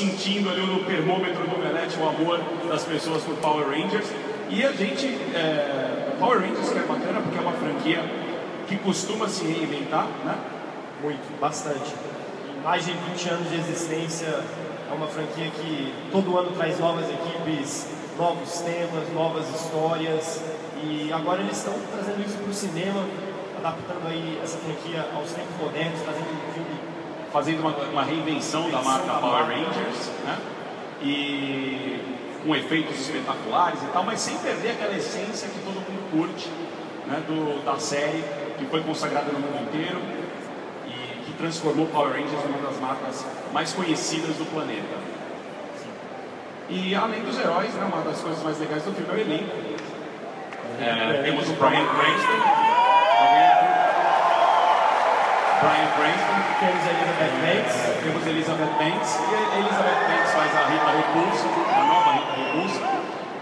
sentindo ali no termômetro do Omelete o amor das pessoas por Power Rangers. E a gente, é, Power Rangers é bacana porque é uma franquia que costuma se reinventar, né? Muito, bastante. Mais de 20 anos de existência, é uma franquia que todo ano traz novas equipes, novos temas, novas histórias. E agora eles estão trazendo isso para o cinema, adaptando aí essa franquia aos tempos modernos, trazendo. Fazendo uma, uma reinvenção da marca Power Rangers, né? E com efeitos espetaculares e tal, mas sem perder aquela essência que todo mundo curte né, do, da série, que foi consagrada no mundo inteiro e que transformou Power Rangers numa das marcas mais conhecidas do planeta. E além dos heróis, né, uma das coisas mais legais do filme é o elenco. É, temos o Brian Cranston. Brian Cranston. Temos a Elizabeth Banks. Temos Elizabeth Banks. E a Elizabeth Banks faz a Rita Repulsa, a nova Rita Repulsa.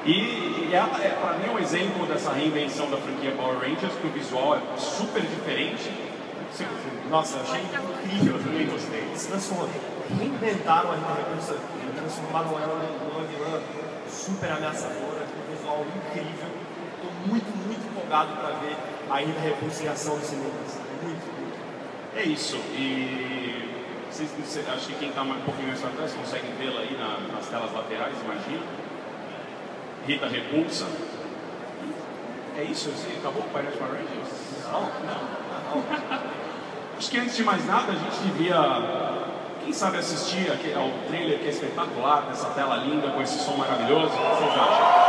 E, é, é para mim, um exemplo dessa reinvenção da franquia Power Rangers, que o visual é super diferente. Nossa, achei incrível, eu também gostei. Eles transformaram, reinventaram a Rita Repulsa, transformaram ela numa vilã super ameaçadora, com um visual incrível. Estou muito, muito empolgado para ver a Rita Repulsa em ação nos cinemas. É isso. E vocês, vocês, acho que quem está um pouquinho mais atrás consegue vê-la aí na, nas telas laterais, imagina. Rita Repulsa. É isso? Assim, acabou o painel de Power Rangers? Não, não, não. Acho que antes de mais nada a gente devia, quem sabe, assistir aqui ao trailer que é espetacular, dessa tela linda com esse som maravilhoso. O que vocês acham?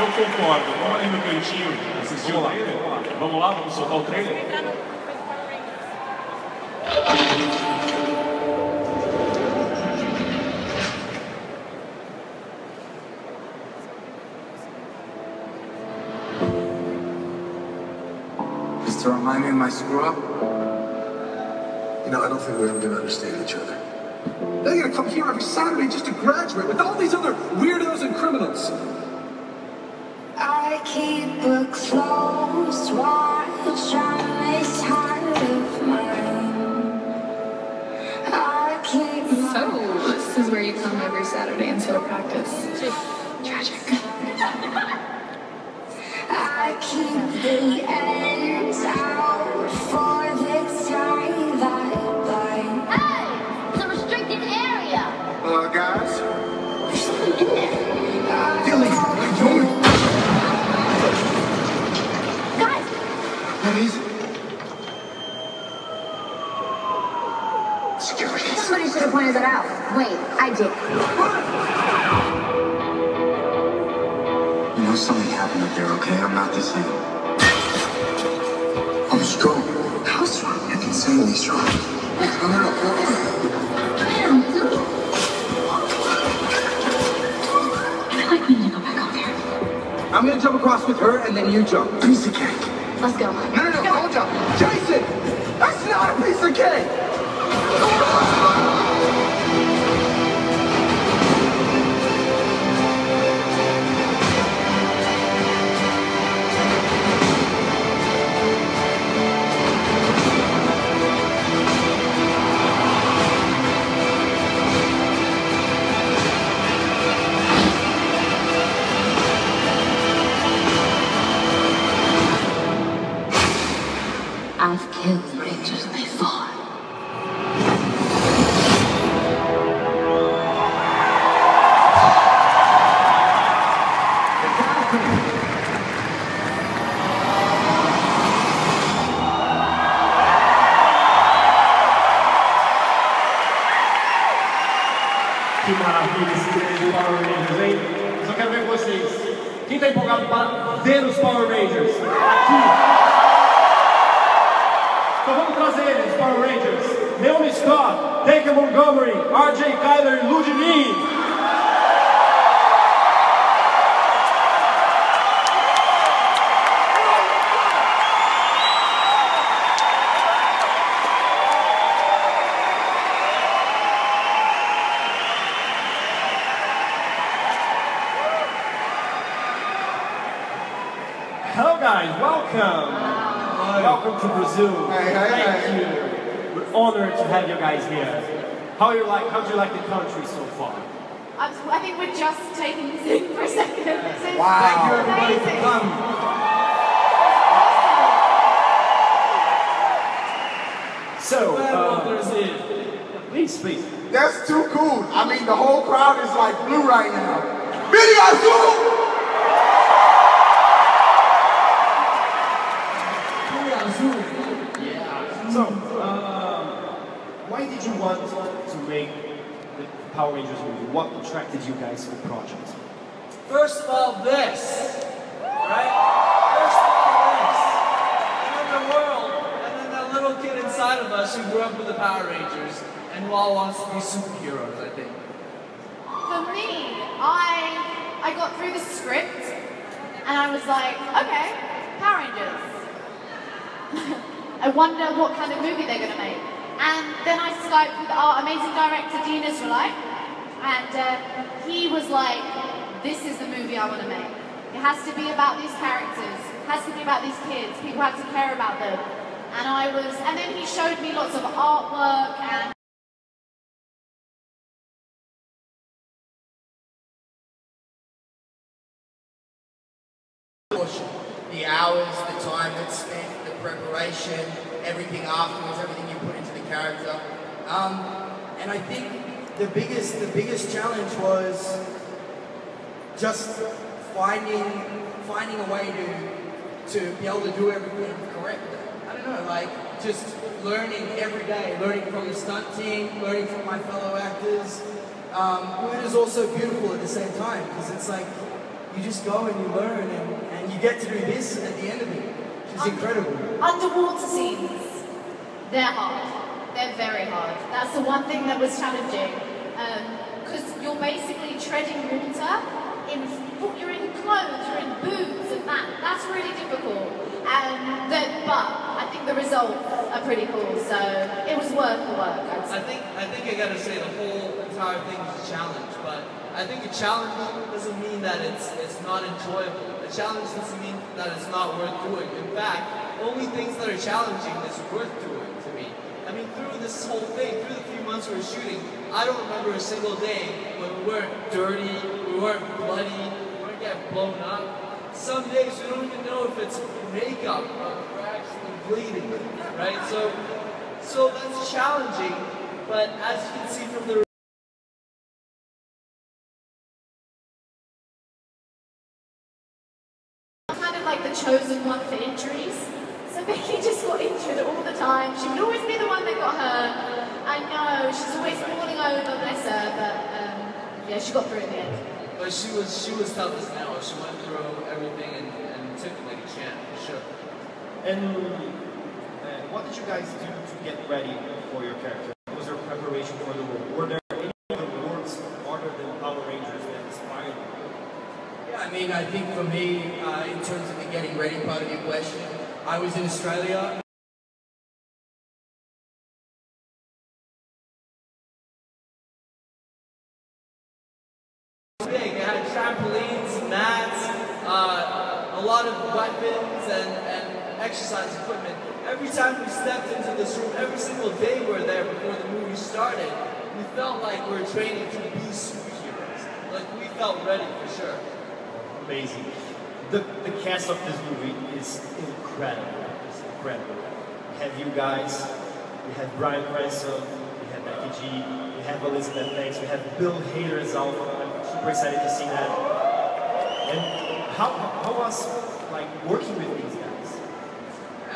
Eu concordo. Vamos ali no cantinho assistir o trailer? Vamos lá, vamos soltar o trailer? Just to remind me of my screw up? You know, I don't think we're ever going to understand each other. Now you gotta come here every Saturday just to graduate with all these other weirdos and criminals. I keep a close watch have pointed that out. Wait, I did. You know something happened up there, okay? I'm not the same. I'm strong. How strong? You're insanely strong. No, no, no. I feel like we need to go back out there. I'm gonna jump across with her, and then you jump. Piece of cake. Let's go. No, no, no, hold jump. Jason! That's not a piece of cake! Hello guys, welcome. Welcome to Brazil. Hey, hey, Thank hey. you. We're honored to have you guys here. How you like? How do you like the country so far? I I think we're just taking this in for a second. This Wow. Thank you everybody for amazing. coming. So, uh, please, please. That's too cool. I mean, the whole crowd is like blue right now. Billy Azul! So, um, why did you want to make the Power Rangers movie? What attracted you guys to the project? First of all, this. Right? First of all, this. And then the world. And then that little kid inside of us who grew up with the Power Rangers and who all wants to be superheroes, I think. For me, I I got through the script and I was like, okay, Power Rangers. I wonder what kind of movie they're gonna make. And then I Skyped with our amazing director Dean Israelite, and uh, he was like, "This is the movie I want to make. It has to be about these characters. It has to be about these kids. People have to care about them." And I was, and then he showed me lots of artwork and. the hours, the time that's spent, the preparation, everything afterwards, everything you put into character. Um, and I think the biggest, the biggest challenge was just finding, finding a way to, to be able to do everything correctly. I don't know, like just learning every day, learning from the stunt team, learning from my fellow actors. Um, it is also beautiful at the same time because it's like you just go and you learn and, and you get to do this at the end of it, which is incredible. Underwater scenes, they're hard. They're very hard. That's the one thing that was challenging. Um, because you're basically treading water in, you're in clothes, you're in boots and that. That's really difficult. And but I think the results are pretty cool. So it was worth the work. I think I think I gotta say the whole entire thing is a challenge, but I think a challenge doesn't mean that it's it's not enjoyable. A challenge doesn't mean that it's not worth doing. In fact, only things that are challenging is worth doing. I mean, through this whole thing, through the few months we were shooting, I don't remember a single day when we weren't dirty, we weren't bloody, we weren't getting blown up. Some days we don't even know if it's makeup or we're actually bleeding, right? So, so that's challenging. But as you can see from the kind of like the chosen one for injuries. So Becky just got injured all the time. She would always be the one that got hurt. I know, she's always falling over, bless her, but um, yeah, she got through in the end. But she was she was tough as nails. She went through everything and, and took it like a champ, for sure. And uh, what did you guys do to get ready for your character? Was there preparation for the role? Were there any other works other than Power Rangers that inspired you? Yeah, I mean, I think for me, uh, in terms of the getting ready part of your question, I was in Australia. Big. It had trampolines, mats, uh, a lot of weapons and, and exercise equipment. Every time we stepped into this room, every single day we were there before the movie started, we felt like we were training to be superheroes. Like we felt ready for sure. Amazing. The, the cast of this movie is incredible. It's incredible. We have you guys, we have Bryan Cranston, we have Becky G, we have Elizabeth Banks, we have Bill Hader as Alpha. I'm super excited to see that. And how, how was like working with these guys?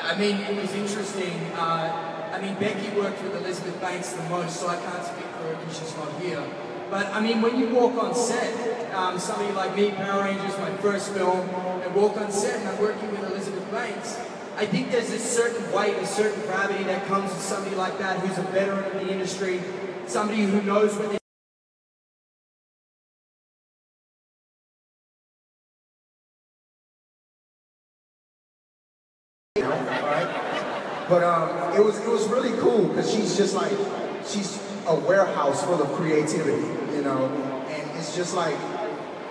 I mean, it was interesting. Uh, I mean, Becky worked with Elizabeth Banks the most, so I can't speak for her because she's not here. But I mean, when you walk on set, um, somebody like me, Power Rangers, my first film, and walk on set and I'm working with Elizabeth Banks, I think there's a certain weight, a certain gravity that comes with somebody like that who's a veteran of the industry, somebody who knows what they? But um, it was it was really cool because she's just like she's a warehouse full of creativity, you know, and it's just like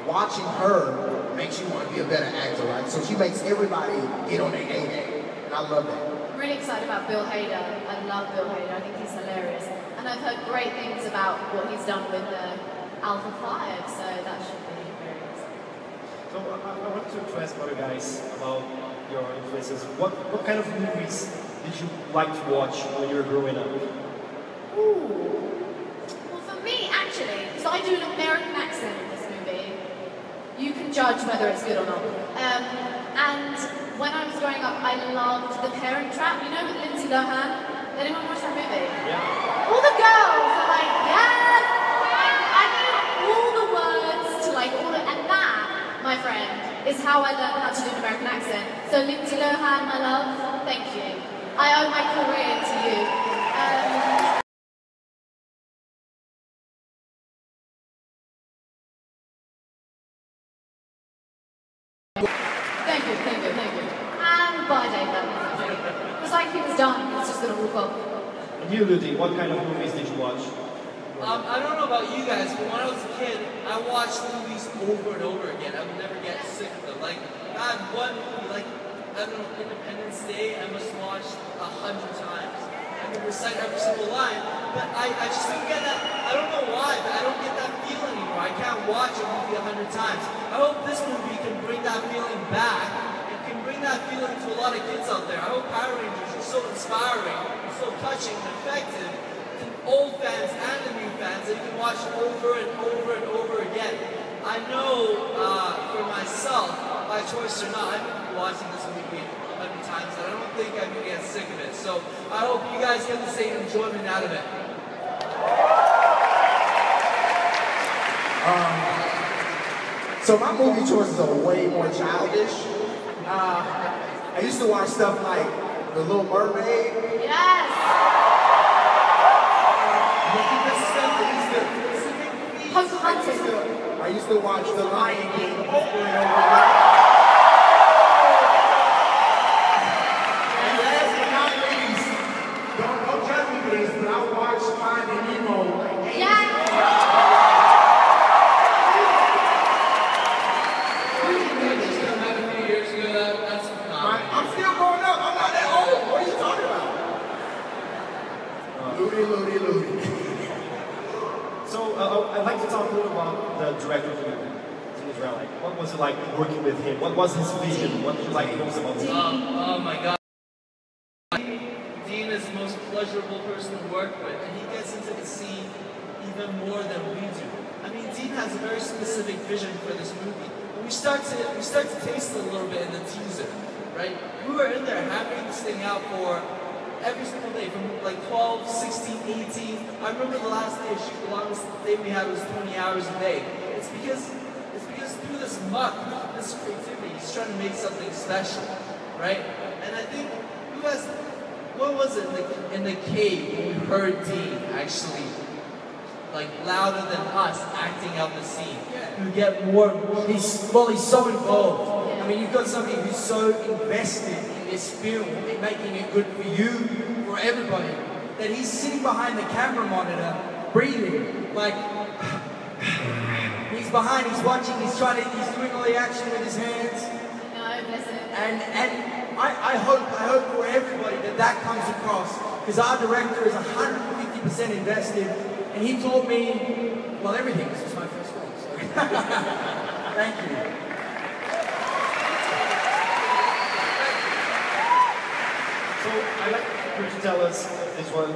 watching her makes you want to be a better actor, right? So she makes everybody get on their A game, and I love that. I'm really excited about Bill Hader. I love Bill Hader. I think he's hilarious. And I've heard great things about what he's done with the Alpha 5, so that should be very exciting. So I, I I want to, to ask other guys about your influences. What what kind of movies did you like to watch when you were growing up? Ooh. Well, for me, actually, because I do an American accent in this movie, you can judge whether it's good or not. Um, and when I was growing up, I loved The Parent Trap. You know, with Lindsay Lohan. Anyone watch that movie? Yeah. All the girls are like, yes! I knew all the words to like all the, and that, my friend, is how I learned how to do an American accent. So Lindsay Lohan, my love, thank you. I owe my career to you. Um, Thank you, thank you, thank you. And bye, Dacre. It was like he was done. He was just going to walk off. And you, Ludi, what kind of movies did you watch? Um, I don't know about you guys, but when I was a kid, I watched movies over and over again. I would never get sick of them. Like, I had one movie, like, I don't know, Independence Day, I must watch a hundred times. I can recite every single line, but I, I just don't get that. I don't know why, but I don't get that feel anymore. I can't watch a movie a hundred times. I hope this movie can bring that feeling back. Bring that feeling to a lot of kids out there. I hope Power Rangers is so inspiring, so touching and effective to old fans and the new fans that you can watch over and over and over again. I know uh, for myself, by choice or not, I've been watching this movie a hundred times and I don't think I'm gonna get sick of it. So I hope you guys get the same enjoyment out of it. Um, so my movie choices are way more childish. Uh, I used to watch stuff like The Little Mermaid. Yes! I used to, I used to watch The Lion King over and over again. And last but not least, don't, don't judge me for this, but I watched Finding Nemo like eight I'm still growing up. I'm not that old. What are you talking about? Ludi, ludi, ludi. So uh, I'd like to talk a little about the director of the movie, what was it like working with him? What was his vision? What did you like most about him? Oh, oh my God. Dean is the most pleasurable person to work with, and he gets into the scene even more than we do. I mean, Dean has a very specific vision for this movie. And we start to we start to taste it a little bit in the teaser, right? We were in there hammering this thing out for every single day, from like 12, 16, 18. I remember the last day of shoot, the longest day we had was 20 hours a day. It's because it's because through this muck, this creativity, he's trying to make something special, right? And I think who has what was it in the, in the cave when we heard Dean actually like louder than us acting out the scene? You get more. He's well, he's so involved. I mean, you've got somebody who's so invested this film, in making it good for you, for everybody, that he's sitting behind the camera monitor, breathing like. He's behind. He's watching. He's trying to. He's doing all the action with his hands. No. And and I, I hope I hope for everybody that that comes across because our director is 150% invested, and he told me, well, everything. This is my first film, so thank you. So I'd like you to tell us this one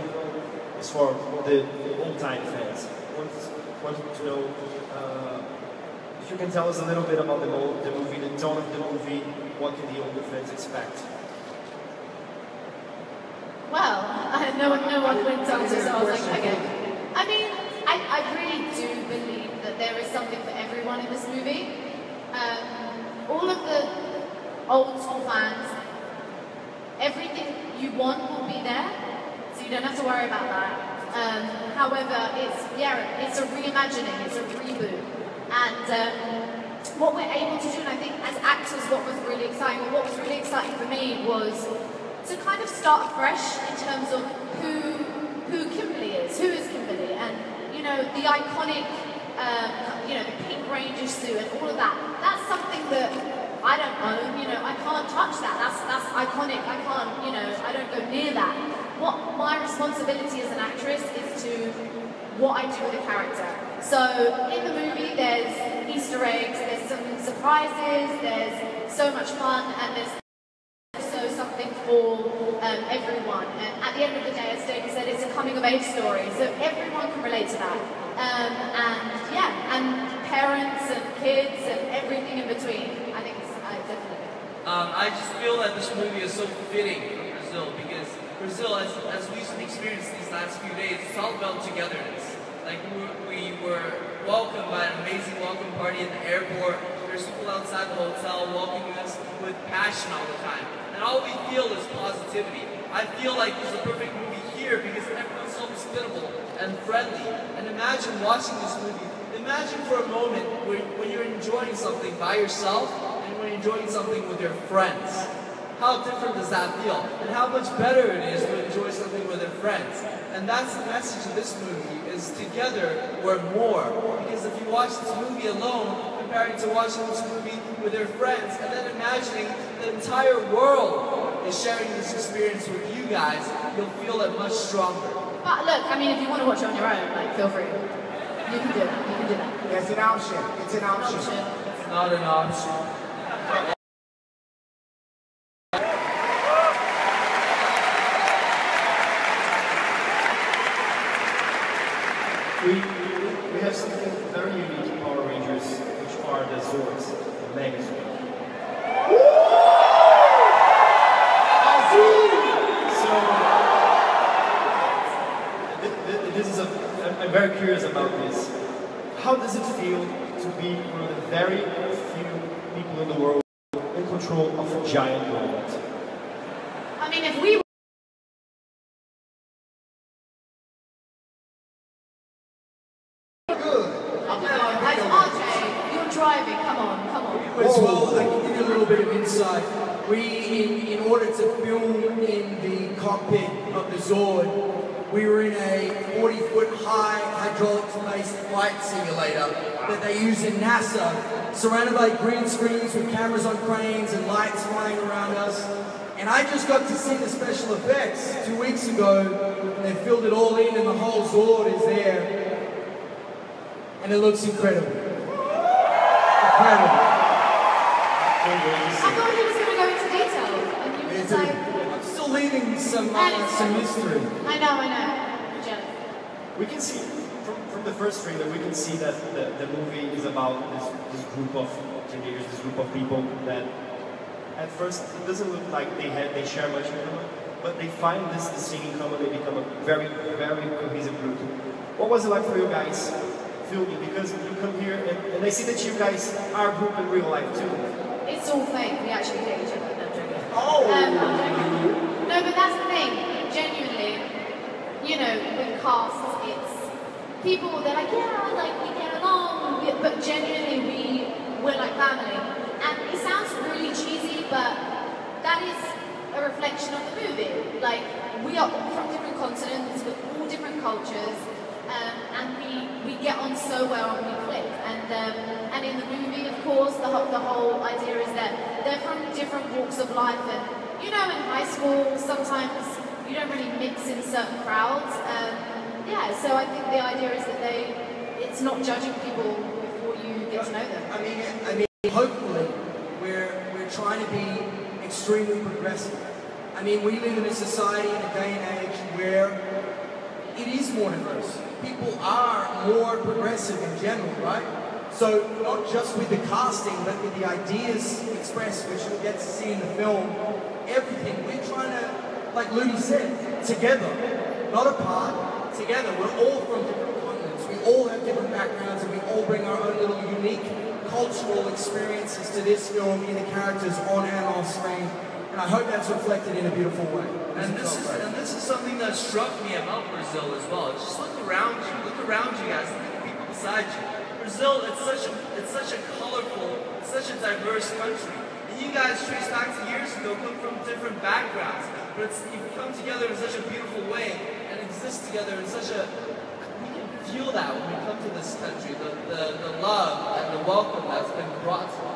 is for the old-time fans. Want, want to know uh, if you can tell us a little bit about the, the movie, the tone of the movie, what can the older fans expect? Well, I, no one, no one went to, so I was like, okay. I mean, I, I really do believe that there is something for everyone in this movie. Um, all of the old school fans, everything you want will be there, so you don't have to worry about that. Um, however, it's yeah, it's a reimagining, it's a reboot, and um, what we're able to do, and I think as actors, what was really exciting, what was really exciting for me was to kind of start fresh in terms of who who Kimberly is, who is Kimberly, and you know the iconic, um, you know the pink ranger suit and all of that. That's something that I don't own. You know I can't touch that. That's that's iconic. I can't you know, I don't go near that. What my responsibility as an actress is to what I do with a character. So in the movie, there's Easter eggs, there's some surprises, there's so much fun, and there's also something for um, everyone. And at the end of the day, as Dacre said, it's a coming of age story, so everyone can relate to that. Um, and yeah, and parents and kids and everything in between. I think it's uh, definitely. Um, I just feel that this movie is so fitting for Brazil because Brazil, as, as we've experienced these last few days, it's all about togetherness. Like we we were welcomed by an amazing welcome party at the airport. There's people outside the hotel welcoming us with passion all the time. And all we feel is positivity. I feel like this is a perfect movie here because everyone's so hospitable and friendly. And imagine watching this movie. Imagine for a moment when, when you're enjoying something by yourself enjoying something with your friends. How different does that feel? And how much better it is to enjoy something with your friends. And that's the message of this movie, is together we're more. Because if you watch this movie alone, comparing to watching this movie with your friends, and then imagining the entire world is sharing this experience with you guys, you'll feel it much stronger. But look, I mean, if you want to watch it on your own, like, feel free. You can do it. You can do that. It's an option. It's an option. It's not an option. We, we have something very unique in Power Rangers, which are the Zords, the Megazord. This is a, I'm very curious about this. How does it feel to be one of the very few people in the world in control of a giant robot? I mean, if we Like, RJ, you're driving. Come on, come on. As well, I can give you a little bit of insight. We, in, in order to film in the cockpit of the Zord, we were in a 40 foot high hydraulics based flight simulator that they use in NASA, surrounded by green screens with cameras on cranes and lights flying around us. And I just got to see the special effects two weeks ago. They filled it all in, and the whole Zord is there. And it looks incredible. Incredible. I thought he was going to go into detail, and you were just like, I'm still leaving some, uh, some mystery. I know, I know. We can see the first trailer, we can see that the, the movie is about this, this group of teenagers, this group of people that at first it doesn't look like they had they share much in common, but they find this this thing in common. They become a very very cohesive group. What was it like for you guys filming? Because you come here and, and I see that you guys are a group in real life too. It's all fake. We actually hate each other. No, I'm joking. Oh. Um. No, but that's the thing. Genuinely, you know, with casts, it's people. They're like, yeah, like we get along, but genuinely, we we're like family. And it sounds really cheesy, but that is a reflection of the movie. Like we are all from different continents, with all different cultures. Um, and we, we get on so well and we click. And um, and in the movie, of course, the whole, the whole idea is that they're from different walks of life. And you know, in high school, sometimes you don't really mix in certain crowds. Um, yeah, so I think the idea is that they, it's not judging people before you get to know them. I mean, I mean, hopefully, we're we're trying to be extremely progressive. I mean, we live in a society in a day and age where it is more diverse. People are more progressive in general, right? So not just with the casting, but with the ideas expressed, which you'll get to see in the film, everything. We're trying to, like Ludi said, together, not apart, together. We're all from different continents. We all have different backgrounds, and we all bring our own little unique cultural experiences to this film in the characters on and off screen. And I hope that's reflected in a beautiful way. And this is and this is something that struck me about Brazil as well. Just look around you, look around you guys, look at the people beside you. Brazil, it's such a it's such a colorful, such a diverse country. And you guys trace back to years ago, come from different backgrounds, but you've come together in such a beautiful way and exist together in such a we can feel that when we come to this country, the, the, the love and the welcome that's been brought to us.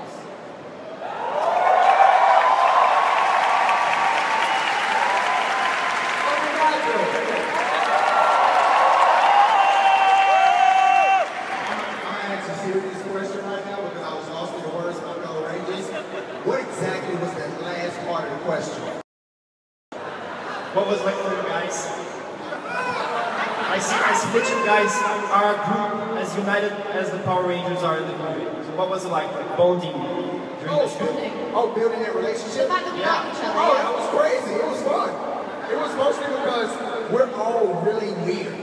really weird.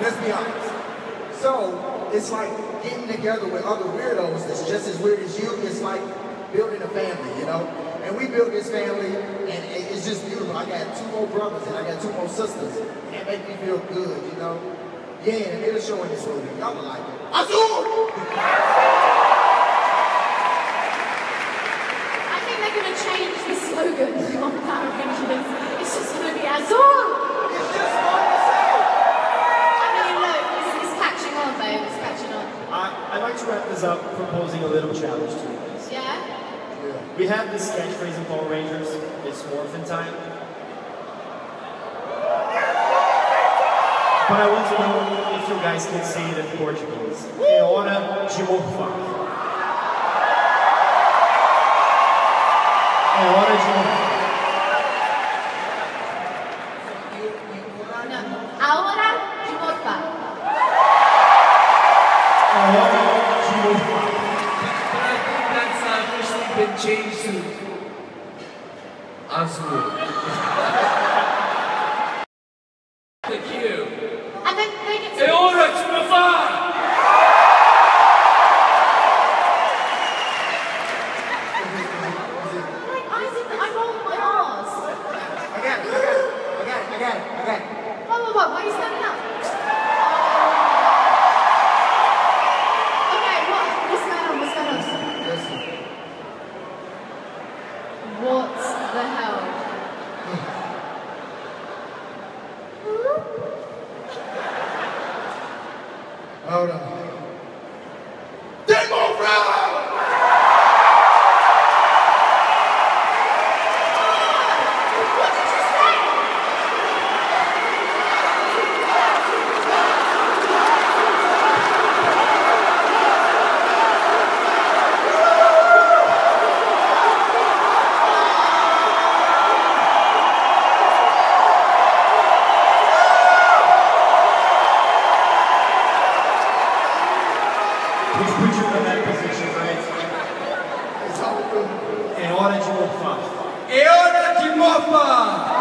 Let's be honest. So it's like getting together with other weirdos that's just as weird as you. It's like building a family, you know? And we built this family, and it's just beautiful. I got two more brothers and I got two more sisters. And it make me feel good, you know? Yeah, and it'll show in this movie. Y'all will like it. Azul! slogan on Power Rangers. It's just going to be Azul! proposing a little challenge to you guys. Yeah? yeah? We have this catchphrase in Power Rangers, it's morphin' time. But I want to know if you guys can say it in Portuguese. É hora de morfar. É hora de morfar. hora de morfar. É hora de morfar!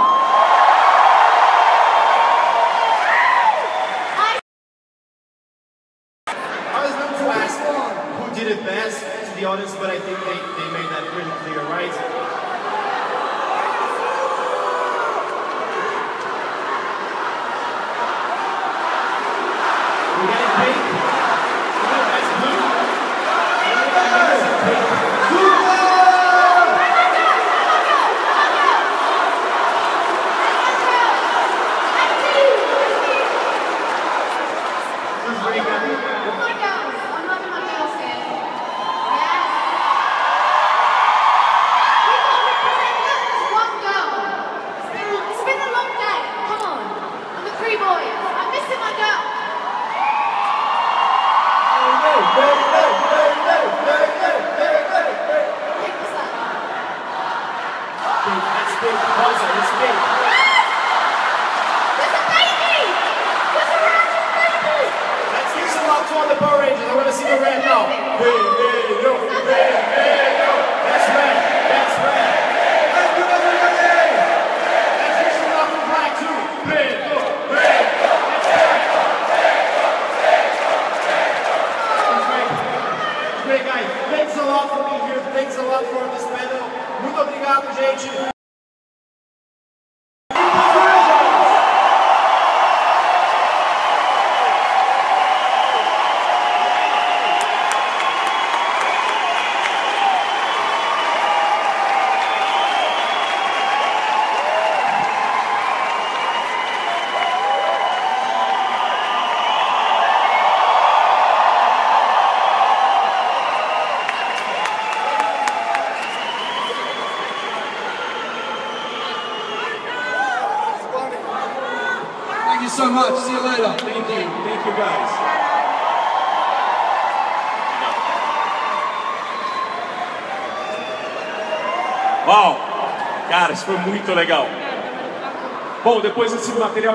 Foi muito legal. Bom, depois desse material